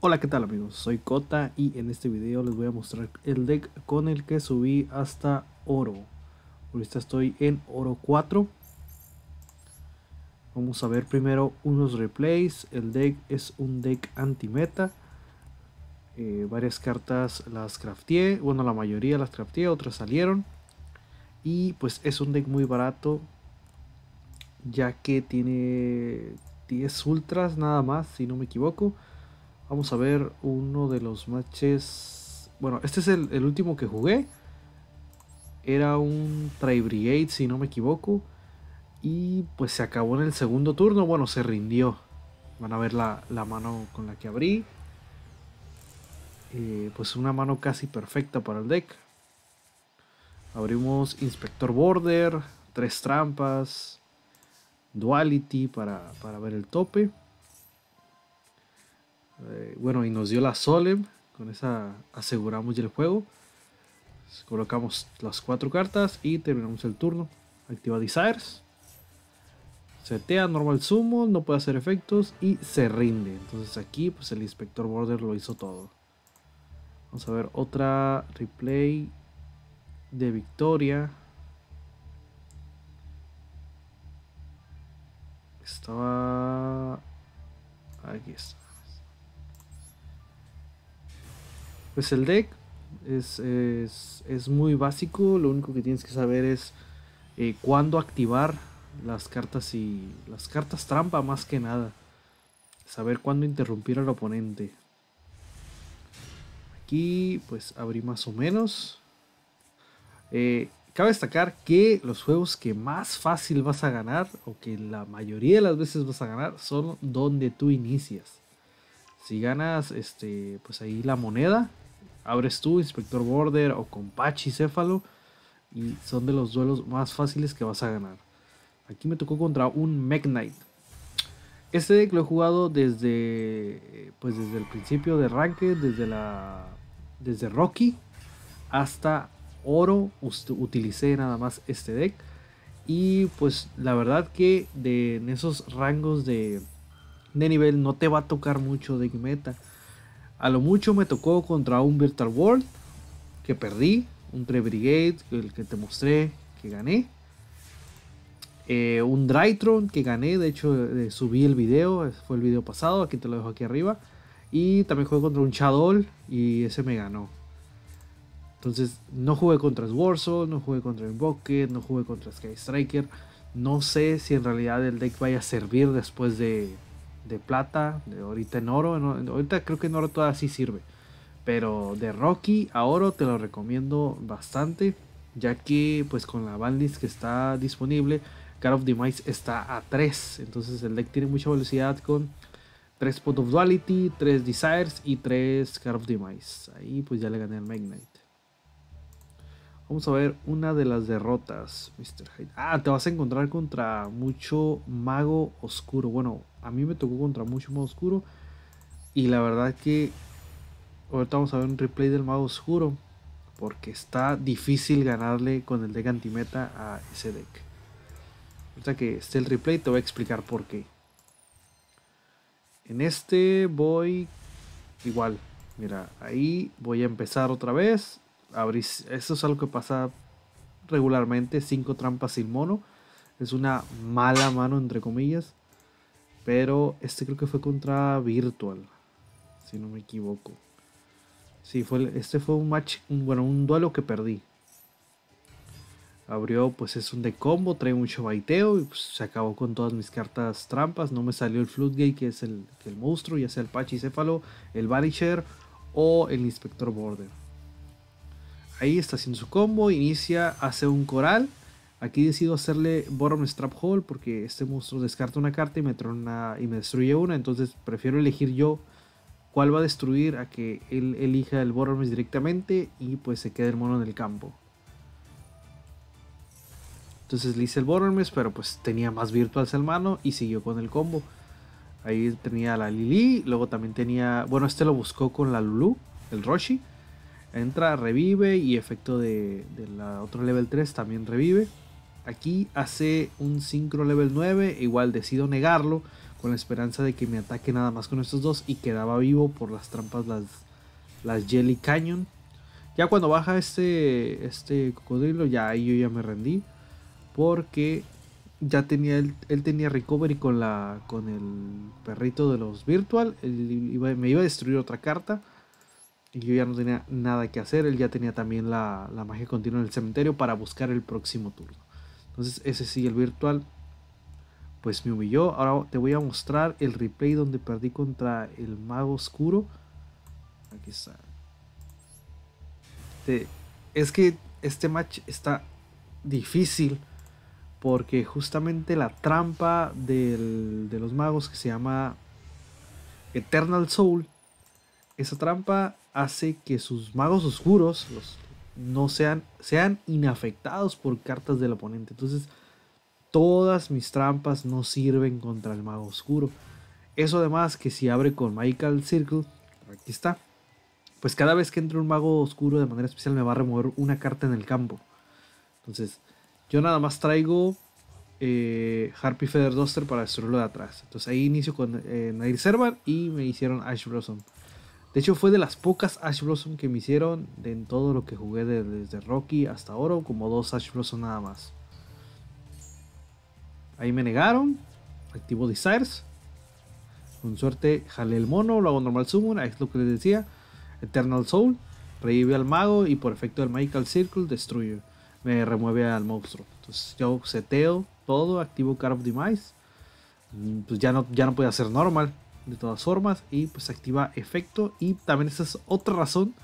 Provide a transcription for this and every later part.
Hola, ¿qué tal amigos? Soy Kota y en este video les voy a mostrar el deck con el que subí hasta oro. Ahorita estoy en oro 4. Vamos a ver primero unos replays. El deck es un deck anti-meta. Eh, varias cartas las crafteé. Bueno, la mayoría las crafteé, otras salieron. Y pues es un deck muy barato. Ya que tiene 10 ultras nada más, si no me equivoco. Vamos a ver uno de los matches. Bueno, este es el, último que jugué. Era un Tri Brigade, si no me equivoco. Y pues se acabó en el segundo turno. Bueno, se rindió. Van a ver la, mano con la que abrí. Eh, pues una mano casi perfecta para el deck. Abrimos Inspector Border, tres trampas, Duality para, para ver el tope. Eh, bueno, y nos dio la Solem. Con esa aseguramos el juego. Colocamos las cuatro cartas y terminamos el turno. Activa Desires. Setea Normal Sumo, no puede hacer efectos y se rinde. Entonces aquí pues el Inspector Border lo hizo todo. Vamos a ver otra replay de victoria. Estaba... Aquí está. Pues el deck es, muy básico, lo único que tienes que saber es eh, cuándo activar las cartas y las cartas trampa más que nada. Saber cuándo interrumpir al oponente. Aquí pues abrí más o menos. Eh, cabe destacar que los juegos que más fácil vas a ganar o que la mayoría de las veces vas a ganar son donde tú inicias. Si ganas este pues ahí la moneda abres tú, Inspector Border o con Céfalo. Y son de los duelos más fáciles que vas a ganar. Aquí me tocó contra un Mech Knight. Este deck lo he jugado desde, pues desde el principio de Ranked, desde, la, desde Rocky hasta Oro. Utilicé nada más este deck. Y pues la verdad que de, en esos rangos de, de nivel no te va a tocar mucho deck meta. A lo mucho me tocó contra un Virtual World que perdí. Un Tre Brigade, el que te mostré que gané. Eh, un Drytron que gané, de hecho eh, subí el video, fue el video pasado, aquí te lo dejo aquí arriba. Y también jugué contra un Shadow y ese me ganó. Entonces no jugué contra Warsaw, no jugué contra Invoker, no jugué contra Sky Striker. No sé si en realidad el deck vaya a servir después de, de plata, de ahorita en oro. ahorita creo que en oro todavía sí sirve. Pero de Rocky a oro te lo recomiendo bastante. Ya que pues con la bandlist que está disponible, Card of Demise está a 3. Entonces el deck tiene mucha velocidad con 3 Pot of Duality, 3 Desires y 3 Card of Demise. Ahí pues ya le gané al Magnite. Vamos a ver una de las derrotas, Mr. Hyde. Ah, te vas a encontrar contra mucho mago oscuro. Bueno, a mí me tocó contra mucho mago oscuro. Y la verdad que ahorita vamos a ver un replay del mago oscuro. Porque está difícil ganarle con el deck antimeta a ese deck. Ahorita que esté el replay te voy a explicar por qué. En este voy igual. Mira, ahí voy a empezar otra vez eso es algo que pasa regularmente. Cinco trampas sin mono. Es una mala mano, entre comillas. Pero este creo que fue contra Virtual. Si no me equivoco. Sí, fue, este fue un match, bueno, un duelo que perdí. Abrió, pues es un de combo, trae mucho baiteo y pues, se acabó con todas mis cartas trampas. No me salió el Floodgate, que es el, el monstruo, ya sea el Pachicéfalo, el Vanisher o el Inspector Border. Ahí está haciendo su combo, inicia, hace un coral. Aquí decido hacerle bottom strap hole porque este monstruo descarta una carta y me, trona, y me destruye una. Entonces prefiero elegir yo cuál va a destruir a que él elija el bottom directamente y pues se quede el mono en el campo. Entonces le hice el Boromir, pero pues tenía más virtuals en mano y siguió con el combo. Ahí tenía la Lili, luego también tenía, bueno, este lo buscó con la Lulu, el Roshi. Entra, revive y efecto de, la otro level 3 también revive. Aquí hace un sincro level 9, igual decido negarlo con la esperanza de que me ataque nada más con estos dos y quedaba vivo por las trampas las, las Jelly Canyon. Ya cuando baja este, este cocodrilo, ya ahí yo ya me rendí. Porque ya tenía él, él tenía recovery con la con el perrito de los virtual. me iba a destruir otra carta. Y yo ya no tenía nada que hacer. Él ya tenía también la, la magia continua en el cementerio para buscar el próximo turno. Entonces ese sí, el virtual pues me humilló. Ahora te voy a mostrar el replay donde perdí contra el mago oscuro. Aquí está. es que este match está difícil porque justamente la trampa de los magos que se llama Eternal Soul, esa trampa hace que sus magos oscuros no sean, sean inafectados por cartas del oponente. Entonces, todas mis trampas no sirven contra el mago oscuro. Eso además que si abre con Magical Circle, aquí está, pues cada vez que entre un mago oscuro de manera especial me va a remover una carta en el campo. Entonces, yo nada más traigo eh, Harpy Feather Duster para destruirlo de atrás. Entonces ahí inicio con eh, Nair Servan y me hicieron Ash Blossom. De hecho fue de las pocas Ash Blossom que me hicieron en todo lo que jugué desde Rocky hasta Oro, como dos Ash Blossom nada más. Ahí me negaron, activo Desires. Con suerte jalé el mono, lo hago normal summon, es lo que les decía. Eternal Soul, revive al mago y por efecto del Magical Circle destruye me remueve al monstruo. Entonces yo seteo todo, activo Card of Demise. Mm, pues ya no, ya no puede hacer normal de todas formas y pues activa efecto. Y también esa es otra razón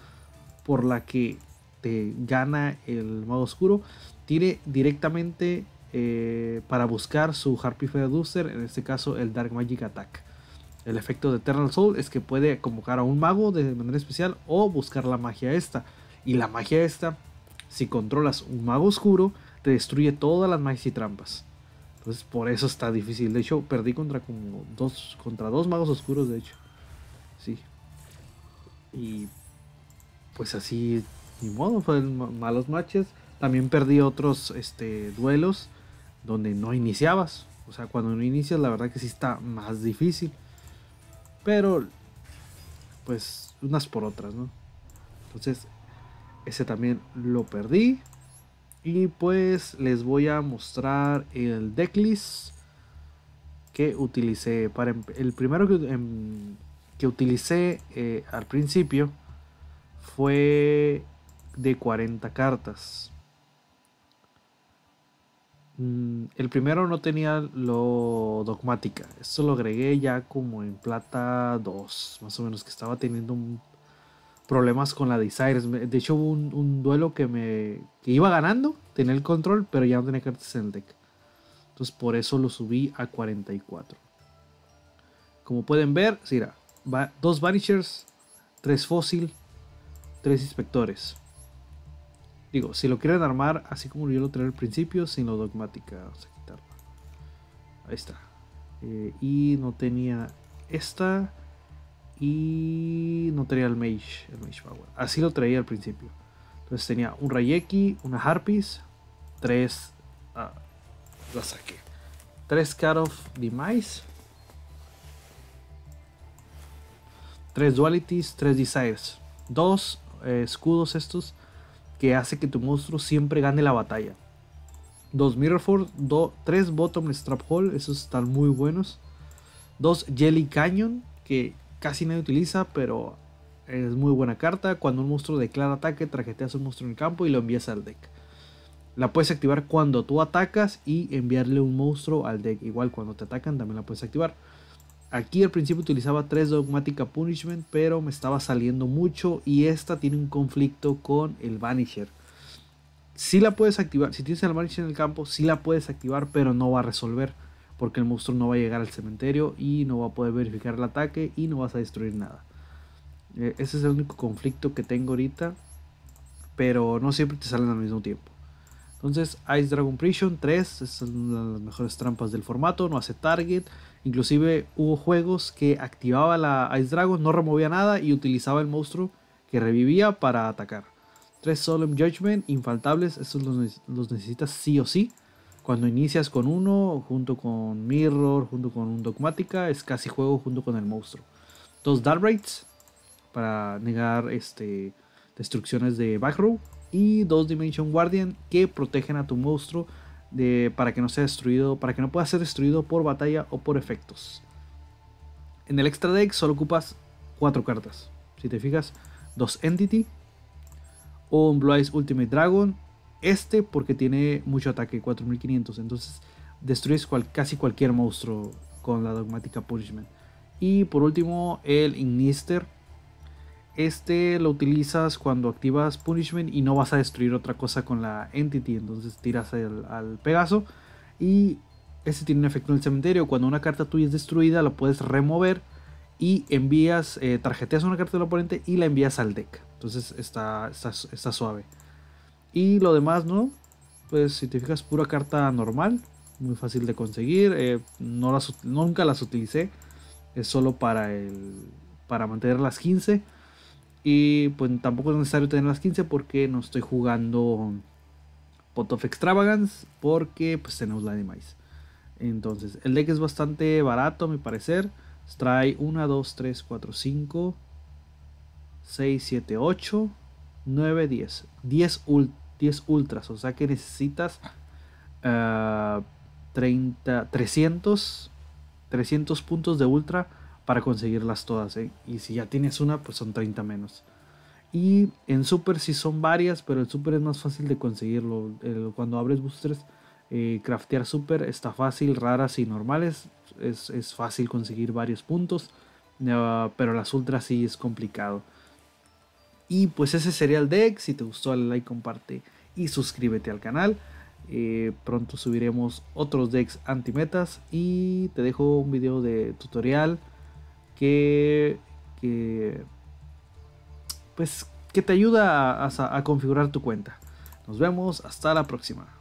por la que te gana el mago oscuro. Tiene directamente eh, para buscar su Harpy Booster en este caso el Dark Magic Attack. El efecto de Eternal Soul es que puede convocar a un mago de manera especial o buscar la magia esta. Y la magia esta si controlas un mago oscuro, te destruye todas las magias y trampas. Entonces por eso está difícil. De hecho, perdí contra como dos. Contra dos magos oscuros, de hecho. Sí. Y pues así. Ni modo, fueron malos matches. También perdí otros este, duelos donde no iniciabas. O sea, cuando no inicias, la verdad que sí está más difícil. Pero, pues, unas por otras, ¿no? Entonces, ese también lo perdí. Y pues les voy a mostrar el decklist que utilicé. Para el primero que, em, que utilicé eh, al principio fue de 40 cartas. Mm, el primero no tenía lo dogmática. Esto lo agregué ya como en plata 2. Más o menos que estaba teniendo un problemas con la Desires. De hecho, hubo un, duelo que me iba ganando, tenía el control, pero ya no tenía cartas en el deck. Entonces, por eso lo subí a 44. Como pueden ver, mira, va, dos Vanishers, tres Fósil, tres Inspectores. Digo, si lo quieren armar así como yo lo traía al principio, sin lo dogmática, vamos a quitarlo. Ahí está. Eh, y no tenía esta y no tenía el Mage, el Mage Power. Así lo traía al principio. Entonces tenía un Rayeki, una Harpies, tres. Ah, la saqué. Tres Cut of Demise. Tres Dualities, tres Desires. Dos eh, escudos estos que hace que tu monstruo siempre gane la batalla. Dos Mirror do, tres Bottomless Trap Hole, esos están muy buenos. Dos Jelly Canyon, que casi nadie utiliza, pero es muy buena carta. Cuando un monstruo declara ataque, trajeteas un monstruo en el campo y lo envías al deck. La puedes activar cuando tú atacas y enviarle un monstruo al deck. Igual cuando te atacan también la puedes activar. Aquí al principio utilizaba 3 Dogmática Punishment, pero me estaba saliendo mucho y esta tiene un conflicto con el Vanisher. Si la puedes activar, si tienes el Vanisher en el campo, si la puedes activar, pero no va a resolver porque el monstruo no va a llegar al cementerio y no va a poder verificar el ataque y no vas a destruir nada. Eh, ese es el único conflicto que tengo ahorita, pero no siempre te salen al mismo tiempo. Entonces, Ice Dragon Prison 3 es una de las mejores trampas del formato, no hace target. Inclusive hubo juegos que activaba la Ice Dragon, no removía nada y utilizaba el monstruo que revivía para atacar. Tres Solemn Judgment, infaltables, estos los, los necesitas sí o sí. Cuando inicias con uno, junto con Mirror, junto con un Dogmática, es casi juego junto con el monstruo. Dos Dark Rates para negar este, destrucciones de Backrow. Y dos Dimension Guardian que protegen a tu monstruo de, para que no sea destruido, para que no pueda ser destruido por batalla o por efectos. En el extra deck solo ocupas cuatro cartas. Si te fijas, dos Entity, un Blue Eyes Ultimate Dragon este porque tiene mucho ataque, 4500. Entonces destruyes casi cualquier monstruo con la dogmática Punishment. Y por último, el Ignister. Este lo utilizas cuando activas Punishment y no vas a destruir otra cosa con la Entity. Entonces tiras al, Pegaso. Y este tiene un efecto en el cementerio. Cuando una carta tuya es destruida, la puedes remover. Y envías, eh, tarjeteas una carta del oponente y la envías al deck. Entonces está, está suave. Y lo demás, ¿no? Pues si te fijas, pura carta normal, muy fácil de conseguir. Eh, no las, nunca las utilicé, es solo para, el, para mantener las 15. Y pues tampoco es necesario tener las 15 porque no estoy jugando Pot of Extravagance porque pues tenemos la maíz. Entonces, el deck es bastante barato a mi parecer. Trae 1, 2, 3, 4, 5, 6, 7, 8, 9, 10. 10 ult 10 ultras, o sea que necesitas 30, 300, 300 puntos de ultra para conseguirlas todas. ¿eh? Y si ya tienes una, pues son 30 menos. Y en super sí son varias, pero el super es más fácil de conseguirlo. cuando abres boosters, eh, craftear super está fácil, raras y normales. Es, es fácil conseguir varios puntos. pero las ultras sí es complicado. Y pues ese sería el deck. Si te gustó, dale like, comparte y suscríbete al canal. Eh, pronto subiremos otros decks anti-metas y te dejo un video de tutorial que, pues que te ayuda a configurar tu cuenta. Nos vemos hasta la próxima.